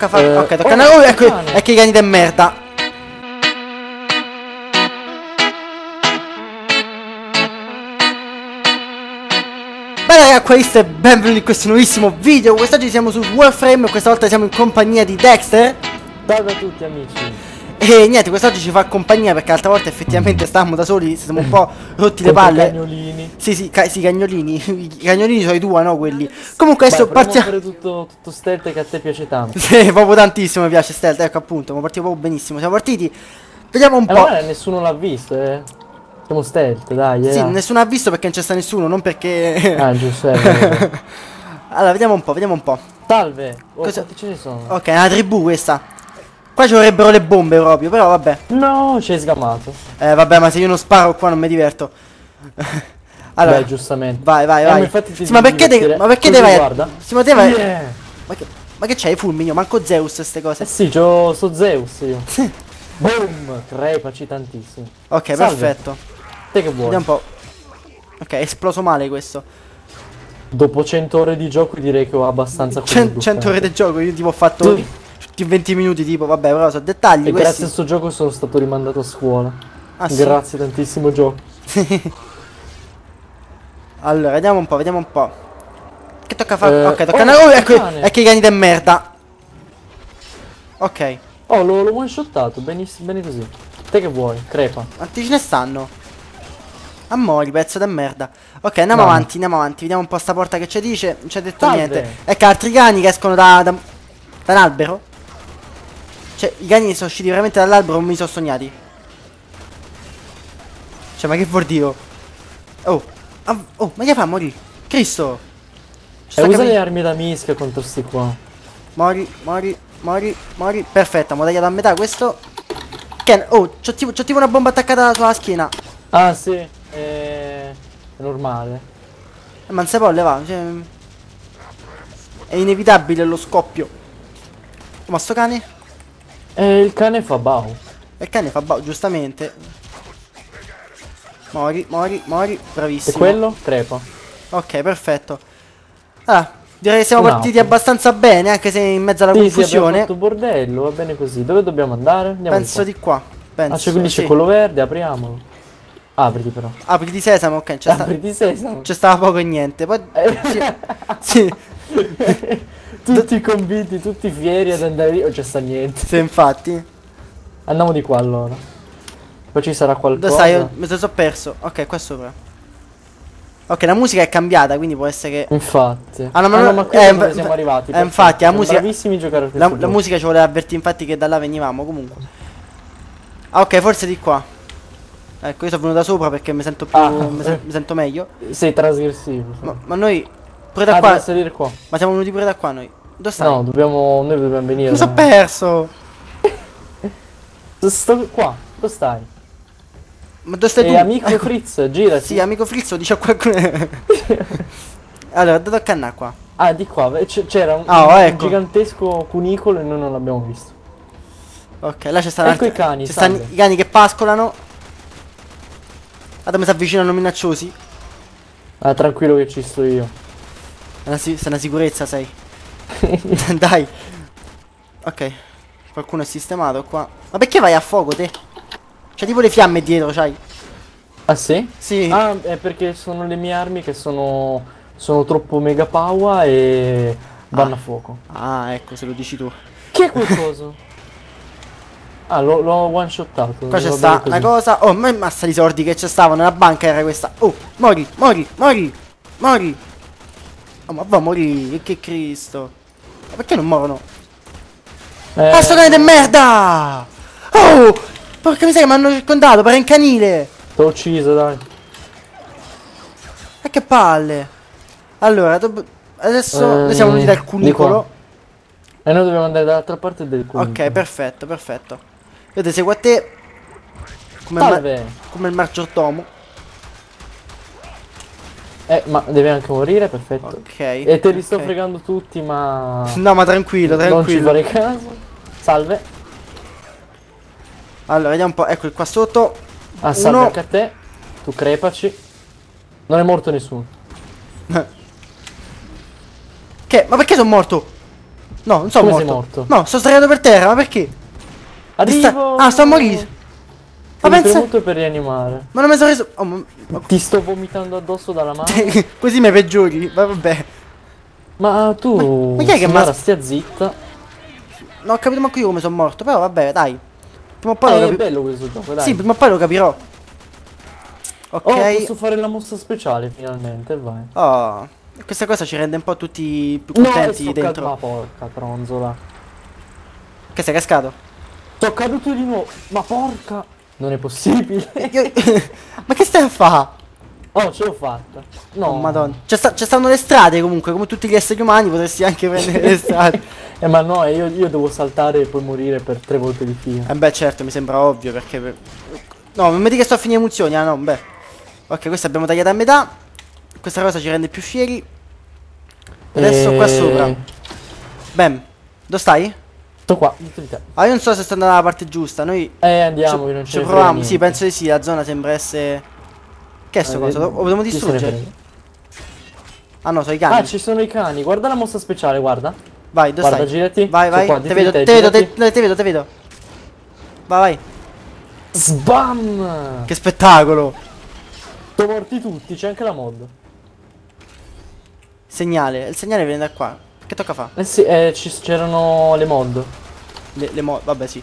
tocca fare? Eh, ok, tocca oh. Oh, ecco, ecco i cani de merda. Bene ragazzi, questo è benvenuti in questo nuovissimo video. Quest'oggi siamo su Warframe. Questa volta siamo in compagnia di Dexter. Salve a tutti amici. E niente, quest'oggi ci fa compagnia perché l'altra volta effettivamente stavamo da soli, siamo un po' rotti le Contro i palle. cagnolini. Sì, sì, ca- sì, cagnolini. I cagnolini sono i due, no? Quelli. Comunque adesso partiamo. fare tutto, tutto stealth che a te piace tanto. Sì, proprio tantissimo mi piace Stealth, ecco appunto, ma partiamo proprio benissimo. Siamo partiti. Vediamo un Eh, po'. ma nessuno l'ha visto, eh. Siamo stealth, dai, eh. Sì, nessuno ha visto perché non c'è sta nessuno, non perché. Ah, giusto, allora, vediamo un po', vediamo un po'. Salve. Oh, Cosa- ce ne sono? Ok, è una tribù questa. Qua ci vorrebbero le bombe proprio, però vabbè. No, ci hai sgamato. Eh, vabbè, ma se io non sparo qua non mi diverto. allora, Beh, giustamente. vai, vai, Eh, ma vai. ti Sì, ma perché te, ma perché Così, te vai? guarda. Sì, ma te vai. Yeah. Ma che, ma che c'hai, fulmine? Manco Zeus queste Eh cose. sì, c'ho sto Zeus io. Boom! Crepaci tantissimo. Ok, Salve. perfetto. Te che vuoi? Vediamo un po'. Ok, è esploso male questo. Dopo 100 ore di gioco direi che ho abbastanza Cen- cose 100 ore di gioco, io tipo ho fatto tutti 20 minuti tipo, vabbè, però sono dettagli E questi. grazie a sto gioco sono stato rimandato a scuola. Ah, sì? Grazie tantissimo gioco. Allora, vediamo un po', vediamo un po'. Che tocca fare? Eh, ok, tocca oh, andare. Oh, ecco, ecco i cani de merda. Ok, Oh, l'ho, l'ho one shottato, benissimo, bene così. Te che vuoi? Crepa. quanti ce ne stanno? Amori, pezzo de merda. Ok, andiamo No. avanti, andiamo avanti. Vediamo un po' sta porta che ci dice. Non ci ha detto Salve. niente. Ecco, altri cani che escono da, da, da un albero. Cioè, i cani sono usciti veramente dall'albero, non mi sono sognati. Cioè, ma che vuol dire? Oh, ah, oh, ma che fa morire? Cristo! Ci E sta usa le armi da mischia contro sti qua. Mori, mori, mori, mori. Perfetto, mo tagliato a metà questo. Ken, oh, c'ho tipo, tipo una bomba attaccata sulla schiena. Ah, sì. È, è normale. Eh, ma non si può levare, cioè... È inevitabile lo scoppio. Oh, ma sto cane? E il cane fa bau. E il cane fa boh, giustamente. Mori, mori, mori. E Bravissimo. quello? Crepa. Ok, perfetto. Ah, direi che siamo Un partiti abbastanza bene, anche se in mezzo alla Sì, sì, confusione. fatto bordello, va bene così. Dove dobbiamo andare? Andiamo Penso di qua. Penso. Ah, c'è quindi sì. c'è quello verde, apriamolo. Apriti però. Apri di sesamo, ok. C'è, sta- Apriti sesamo. c'è stava poco e niente. Poi. Eh. Sì. tutti convinti, tutti fieri ad andare lì. Non c'è sta niente. Sì, infatti. Andiamo di qua allora. Poi ci sarà qualcosa. Stai? Io mi sono perso. Ok, qua sopra. Ok, la musica è cambiata, quindi può essere che. Infatti. Ah, no, ma Ah, no, ma qui eh, dove siamo arrivati. eh, infatti, la musica- Bravissimi giocare a La, la musica ci voleva avvertire, infatti, che da là venivamo. Comunque. Ah, ok, forse di qua. Ecco, io sono venuto da sopra perché mi sento più. Ah. mi, mi sento meglio. Sei trasgressivo. Ma, ma noi. Pure da ah, qua. salire qua. Ma siamo venuti pure da qua noi. Dove stai? No, dobbiamo. Noi dobbiamo venire. Mi sono perso. Sto qua. Dove stai? Ma dove stai Ehi, tu? amico Ecco. Fritz, girati. Sì, amico Frizzo, dice a qualcuno. allora, dove tocca andare qua? Ah, di qua. C'era un, oh, un ecco. gigantesco cunicolo e noi non l'abbiamo visto. Ok, là c'è sta Ecco i cani, Ci stanno i cani che pascolano. Guarda come si avvicinano minacciosi. Ah, tranquillo che ci sto io. È una, sei una sicurezza, sei. Dai. Ok. Qualcuno è sistemato qua. Ma perché vai a fuoco te? C'è tipo le fiamme dietro, c'hai? Ah, sì? Sì. Ah, è perché sono le mie armi che sono. Sono troppo mega power e. vanno a fuoco. Ah, ecco, se lo dici tu. Che è quel coso? Ah, l'ho, one shottato. Qua c'è sta una cosa. Oh, ma massa di soldi che ci stavano nella banca era questa. Oh, mori, mori, mori, mori. Oh, ma va a morire, che Cristo. Ma perché non morono? Eh, Ah, sto cane di merda! Oh! Porca miseria, mi hanno circondato, pare un canile! T'ho ucciso, dai. Ma che palle! Allora, dobb- adesso noi siamo venuti dal Ehm, cunicolo. E noi dobbiamo andare dall'altra parte del cunicolo. Ok, perfetto, perfetto. Io ti seguo a te. Come il, ma- Salve. come il maggiordomo. Eh, ma deve anche morire, perfetto. Ok. E te li sto ok. fregando tutti, ma... No, ma tranquillo, Non ci tranquillo. fare caso. Salve. Allora, vediamo un po'. Ecco qua sotto. Ah, salve Uno. anche a te. Tu crepaci. Non è morto nessuno. Che? Ma perché sono morto? No, non sono morto. morto? No, sto sdraiato per terra, ma perché? Arrivo! Ah, sto morire. Ma pensa- premuto per rianimare. Ma non mi sono reso... Oh, ma- Ti sto vomitando addosso dalla mano. Così mi peggiori, ma vabbè. Ma tu, Ma- ma chi è che m'ha- stia zitta. Non ho capito manco io come sono morto, però vabbè, dai. Prima o poi Ah, lo è capirò. bello questo gioco, dai. Sì, prima o poi lo capirò. Ok. Oh, posso fare la mossa speciale finalmente, vai. Oh, questa cosa ci rende un po' tutti più No, contenti sto dentro. Ma porca tronzola. Che sei cascato? Sto caduto di nuovo. Ma porca. Non è possibile. Ma che stai a fare? Oh, ce l'ho fatta. No, Oh, madonna. Sta- ci stanno le strade comunque, come tutti gli esseri umani potresti anche prendere le strade. Eh, ma no, io, io devo saltare e poi morire per tre volte di fila. Eh beh certo, mi sembra ovvio perché... per- No, non mi dica che sto a finire munizioni, ah no, beh. Ok, questa abbiamo tagliata a metà. Questa cosa ci rende più fieri. Adesso qua E- sopra. Bam. Dove stai? Sto qua, dietro di te. Ah, io non so se sto andando dalla parte giusta. Noi Eh, andiamo, ci, non ci proviamo. Sì, penso di sì. La zona sembra essere. Che è sto Eh, cosa? Lo dobbiamo distruggere? Ah no, sono i cani. Ah, ci sono i cani. Guarda la mossa speciale, guarda. vai, dove guarda, stai? girati. Vai, vai. qua, te vedo, te, te vedo, te, te vedo, te vedo. Vai, vai. Sbam! Che spettacolo. Sono morti tutti, c'è anche la mod. Segnale. Il segnale viene da qua. Che tocca fa? Eh sì, eh, c'erano le mod. Le, le mo- Vabbè, sì.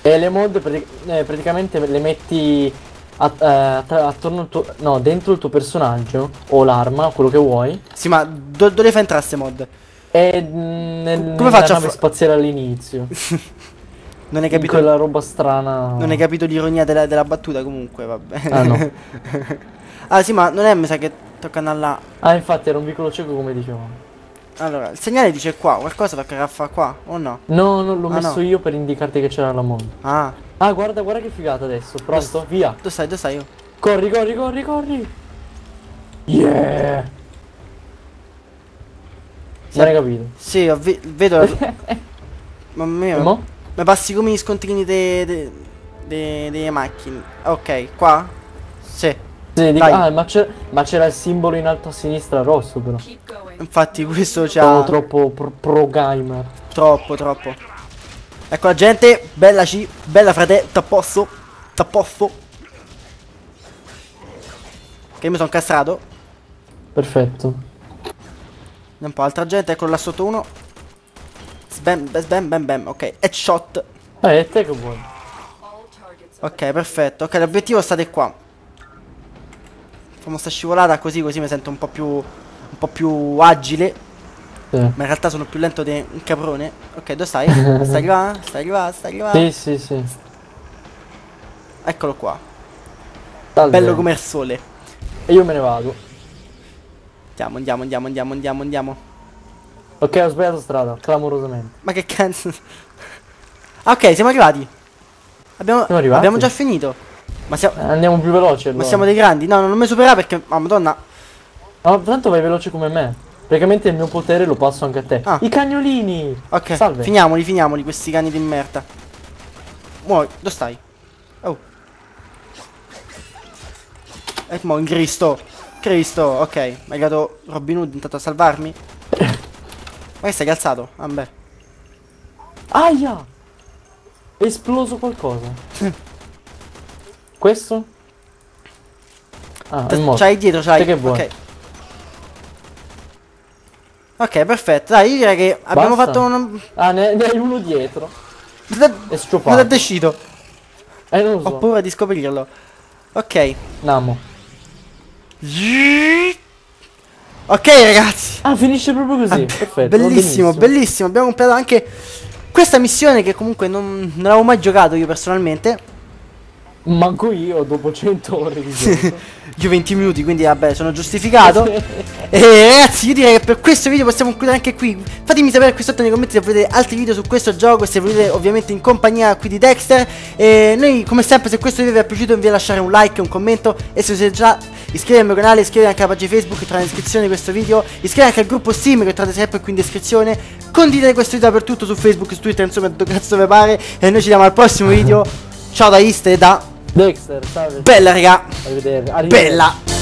E le mod eh, praticamente le metti eh, attra- attorno al tuo. No, dentro il tuo personaggio. O l'arma, quello che vuoi. Sì, ma do- dove fai entrare ste mod? E mm, nel, Come faccio a nave spaziale all'inizio. Non hai In capito. quella roba strana. Non hai capito l'ironia della, della battuta comunque, vabbè. Ah, no. ah sì, ma non è mi sa che tocca andare là. Ah, infatti era un vicolo cieco come dicevamo. Allora, il segnale dice qua, qualcosa toccherà fare qua, o no? No, non l'ho Ah, messo no. io per indicarti che c'era la mod. Ah, Ah, guarda, guarda che figata adesso. Pronto? Via. dove stai, dove stai io? Corri, corri, corri, corri. Yeah. Non hai capito? Sì, ho vi- vedo la... Mamma mia, mo? mi passi come gli scontrini delle de, de, macchine. Ok, qua? Sì, Sì, dico- ah, ma c'è- ma c'era il simbolo in alto a sinistra rosso però. Infatti questo Sono c'ha troppo pro, pro gamer. troppo, troppo. Ecco la gente, bella C, bella frate, t'apposto, t'apposto. Che mi sono castrato. Perfetto. Un po' altra gente, ecco là sotto uno. Sbam, bam, bam, bam. Ok, headshot. Eh, te che vuoi? Ok, perfetto. Ok, l'obiettivo state qua. Facciamo sta scivolata così, così mi sento un po' più. Un po' più agile. Sì. Ma in realtà sono più lento di un caprone. Ok, dove stai? stai arrivando? Stai arrivando? Stai arrivando? Sì, sì, sì. Eccolo qua. Salve. Bello come il sole. E io me ne vado. Andiamo, andiamo, andiamo, andiamo, andiamo, andiamo. Ok, ho sbagliato strada, clamorosamente. Ma che cazzo. Ah, ok, siamo arrivati. Abbiamo, Siamo arrivati? abbiamo già finito. Ma siamo, Eh, andiamo più veloci allora. ma siamo dei grandi? No, non mi superare perché. Ah, madonna. No, tanto vai veloce come me. Praticamente il mio potere lo passo anche a te. Ah. I cagnolini! Ok, Salve. finiamoli, finiamoli questi cani di merda. Muovi, dove stai? Oh. E mo in Cristo. Cristo, ok. Mi è arrivato Robin Hood intanto a salvarmi. Ma che sei calzato? Ah, beh. Aia! È esploso qualcosa. Questo? Ah, è morto. C'hai dietro, c'hai. Che vuoi? Ok. Ok, perfetto. Dai, io direi che abbiamo Basta? fatto un. Ah, ne, ne hai uno dietro. È È sciupato. è uscito. Eh, non lo Ho so. paura di scoprirlo. Ok. Namo. Ok, ragazzi. Ah, finisce proprio così. Perfetto. va Bellissimo, bellissimo. Abbiamo completato anche questa missione che comunque non, non avevo mai giocato io personalmente. Manco io dopo 100 ore di gioco. Io 20 minuti, quindi vabbè, sono giustificato. e ragazzi, io direi che per questo video possiamo concludere anche qui. Fatemi sapere qui sotto nei commenti se volete altri video su questo gioco, se volete ovviamente in compagnia qui di Dexter. E noi, come sempre, se questo video vi è piaciuto, vi lasciare un like, un commento. E se siete già iscritti al mio canale, iscrivetevi anche alla pagina Facebook che trovate in descrizione di questo video. Iscrivetevi anche al gruppo Steam che trovate sempre qui in descrizione. Condividete questo video dappertutto su Facebook, su Twitter, insomma, dove cazzo vi pare. E noi ci vediamo al prossimo video. Ciao da Iste e da Dexter, salve. Bella, raga. Arrivederci. Arrivederci. Bella.